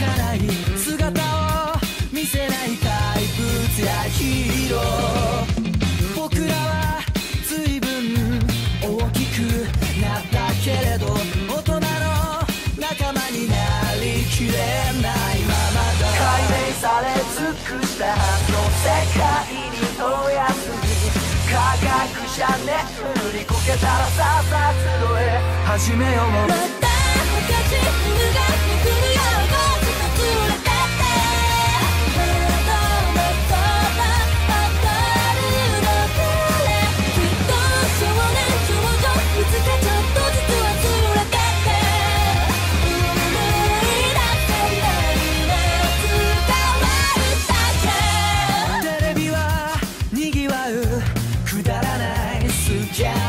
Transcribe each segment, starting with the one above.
かない姿を見せない怪物やヒーロー僕らは随分大きくなったけれど大人の仲間になりきれないままだ解明され尽くしたの世界におやすみ科学者ね塗りこけたらささ集え始めようまた来るよ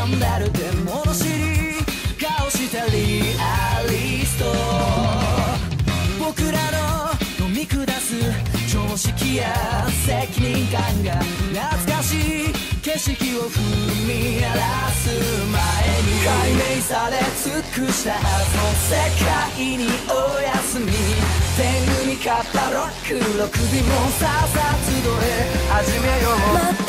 キャンダルで物知り顔したリアリスト僕らの飲み下す常識や責任感が懐かしい景色を踏み荒らす前に解明され尽くしたはずの世界にお休み天狗に勝ったロックの首もさあさあ集え始めようまた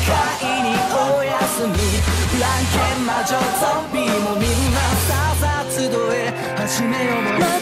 界にお休み。ランケン魔女ゾンビもみんなさあさあ集え始めよう